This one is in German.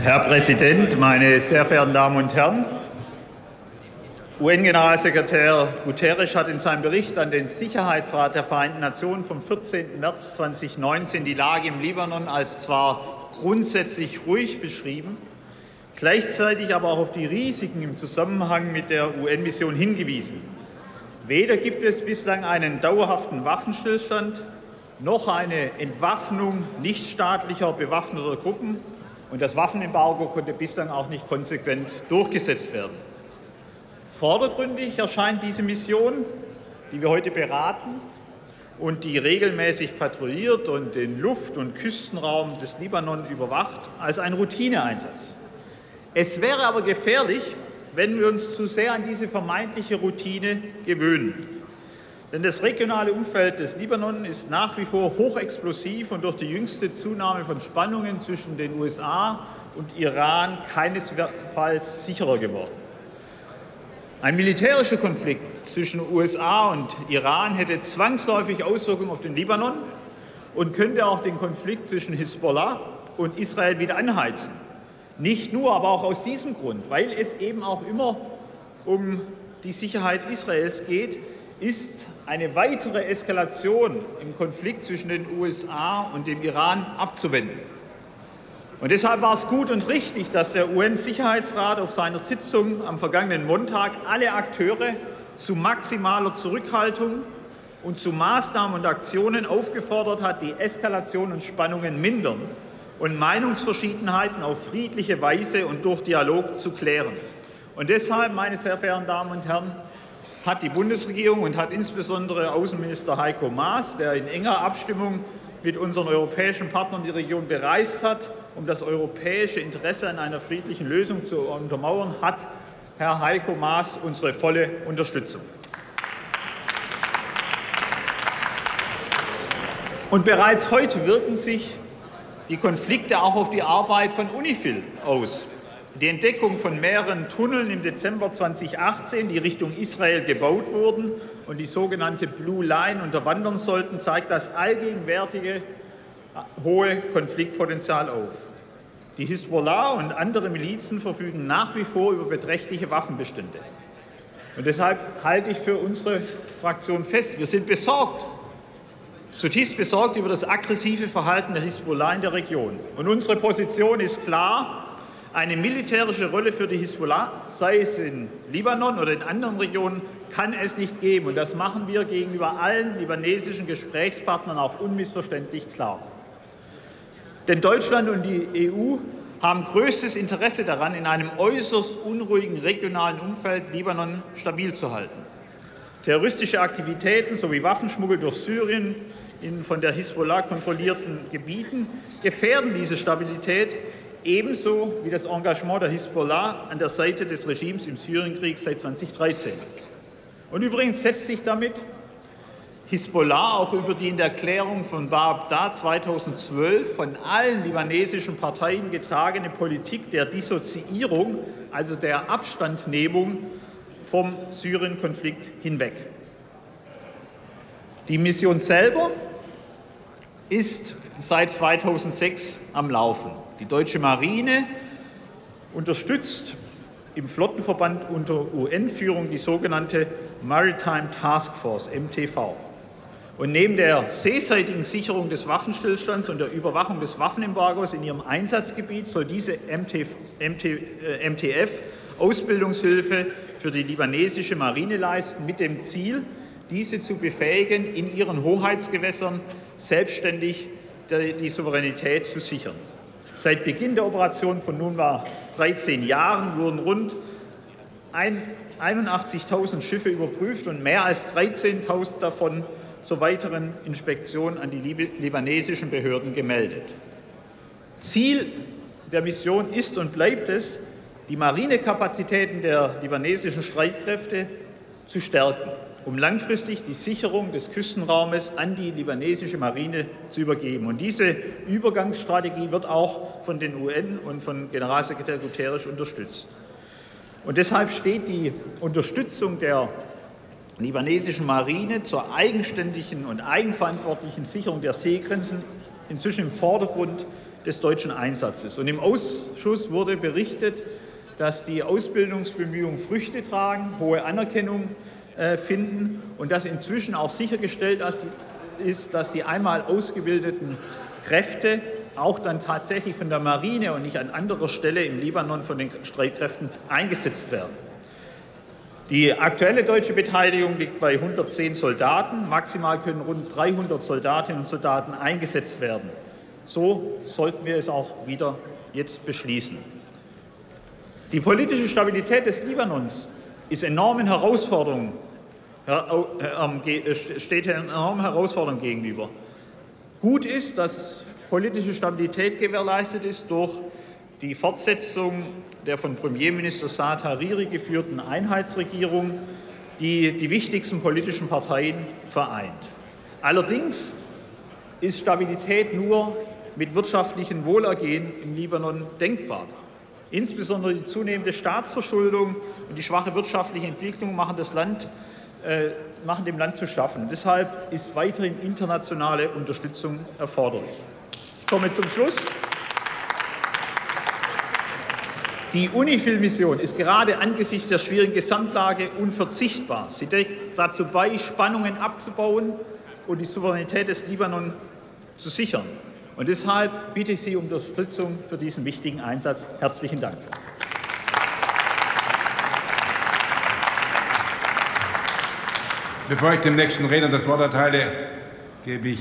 Herr Präsident, meine sehr verehrten Damen und Herren! UN-Generalsekretär Guterres hat in seinem Bericht an den Sicherheitsrat der Vereinten Nationen vom 14. März 2019 die Lage im Libanon als zwar grundsätzlich ruhig beschrieben, gleichzeitig aber auch auf die Risiken im Zusammenhang mit der UN-Mission hingewiesen. Weder gibt es bislang einen dauerhaften Waffenstillstand noch eine Entwaffnung nichtstaatlicher bewaffneter Gruppen, und das Waffenembargo konnte bislang auch nicht konsequent durchgesetzt werden. Vordergründig erscheint diese Mission, die wir heute beraten und die regelmäßig patrouilliert und den Luft- und Küstenraum des Libanon überwacht, als ein Routineeinsatz. Es wäre aber gefährlich, wenn wir uns zu sehr an diese vermeintliche Routine gewöhnen. Denn das regionale Umfeld des Libanon ist nach wie vor hochexplosiv und durch die jüngste Zunahme von Spannungen zwischen den USA und Iran keinesfalls sicherer geworden. Ein militärischer Konflikt zwischen USA und Iran hätte zwangsläufig Auswirkungen auf den Libanon und könnte auch den Konflikt zwischen Hisbollah und Israel wieder anheizen. Nicht nur, aber auch aus diesem Grund, weil es eben auch immer um die Sicherheit Israels geht, ist eine weitere Eskalation im Konflikt zwischen den USA und dem Iran abzuwenden. Und deshalb war es gut und richtig, dass der UN-Sicherheitsrat auf seiner Sitzung am vergangenen Montag alle Akteure zu maximaler Zurückhaltung und zu Maßnahmen und Aktionen aufgefordert hat, die Eskalation und Spannungen mindern und Meinungsverschiedenheiten auf friedliche Weise und durch Dialog zu klären. Und deshalb, meine sehr verehrten Damen und Herren, hat die Bundesregierung und hat insbesondere Außenminister Heiko Maas, der in enger Abstimmung mit unseren europäischen Partnern die Region bereist hat, um das europäische Interesse an einer friedlichen Lösung zu untermauern, hat Herr Heiko Maas unsere volle Unterstützung. Und bereits heute wirken sich die Konflikte auch auf die Arbeit von UNIFIL aus. Die Entdeckung von mehreren Tunneln im Dezember 2018, die Richtung Israel gebaut wurden und die sogenannte Blue Line unterwandern sollten, zeigt das allgegenwärtige äh, hohe Konfliktpotenzial auf. Die Hisbollah und andere Milizen verfügen nach wie vor über beträchtliche Waffenbestände. Und deshalb halte ich für unsere Fraktion fest, wir sind besorgt, zutiefst besorgt über das aggressive Verhalten der Hisbollah in der Region. Und unsere Position ist klar, eine militärische Rolle für die Hisbollah, sei es in Libanon oder in anderen Regionen, kann es nicht geben. Und das machen wir gegenüber allen libanesischen Gesprächspartnern auch unmissverständlich klar. Denn Deutschland und die EU haben größtes Interesse daran, in einem äußerst unruhigen regionalen Umfeld Libanon stabil zu halten. Terroristische Aktivitäten sowie Waffenschmuggel durch Syrien in von der Hisbollah kontrollierten Gebieten gefährden diese Stabilität, ebenso wie das Engagement der Hisbollah an der Seite des Regimes im Syrienkrieg seit 2013. Und übrigens setzt sich damit Hisbollah auch über die in der Erklärung von Babda 2012 von allen libanesischen Parteien getragene Politik der Dissoziierung, also der Abstandnehmung vom Syrien-Konflikt hinweg. Die Mission selber ist seit 2006 am Laufen. Die deutsche Marine unterstützt im Flottenverband unter UN-Führung die sogenannte Maritime Task Force, MTV. Und neben der seeseitigen Sicherung des Waffenstillstands und der Überwachung des Waffenembargos in ihrem Einsatzgebiet soll diese MTF, MTF Ausbildungshilfe für die libanesische Marine leisten, mit dem Ziel, diese zu befähigen, in ihren Hoheitsgewässern selbstständig die Souveränität zu sichern. Seit Beginn der Operation von nunmehr 13 Jahren wurden rund 81.000 Schiffe überprüft und mehr als 13.000 davon zur weiteren Inspektion an die libanesischen Behörden gemeldet. Ziel der Mission ist und bleibt es, die Marinekapazitäten der libanesischen Streitkräfte zu stärken um langfristig die Sicherung des Küstenraumes an die libanesische Marine zu übergeben. Und diese Übergangsstrategie wird auch von den UN und von Generalsekretär Guterres unterstützt. Und deshalb steht die Unterstützung der libanesischen Marine zur eigenständigen und eigenverantwortlichen Sicherung der Seegrenzen inzwischen im Vordergrund des deutschen Einsatzes. Und im Ausschuss wurde berichtet, dass die Ausbildungsbemühungen Früchte tragen, hohe Anerkennung finden und dass inzwischen auch sichergestellt ist, dass die einmal ausgebildeten Kräfte auch dann tatsächlich von der Marine und nicht an anderer Stelle im Libanon von den Streitkräften eingesetzt werden. Die aktuelle deutsche Beteiligung liegt bei 110 Soldaten. Maximal können rund 300 Soldatinnen und Soldaten eingesetzt werden. So sollten wir es auch wieder jetzt beschließen. Die politische Stabilität des Libanons ist enormen Herausforderungen, steht enormen Herausforderungen gegenüber. Gut ist, dass politische Stabilität gewährleistet ist durch die Fortsetzung der von Premierminister Saad Hariri geführten Einheitsregierung, die die wichtigsten politischen Parteien vereint. Allerdings ist Stabilität nur mit wirtschaftlichem Wohlergehen im Libanon denkbar. Insbesondere die zunehmende Staatsverschuldung und die schwache wirtschaftliche Entwicklung machen, das Land, äh, machen dem Land zu schaffen. Deshalb ist weiterhin internationale Unterstützung erforderlich. Ich komme zum Schluss. Die UNIFIL-Mission ist gerade angesichts der schwierigen Gesamtlage unverzichtbar. Sie trägt dazu bei, Spannungen abzubauen und die Souveränität des Libanon zu sichern. Und deshalb bitte ich Sie um Unterstützung für diesen wichtigen Einsatz. Herzlichen Dank. Bevor ich dem nächsten Redner das Wort erteile, gebe ich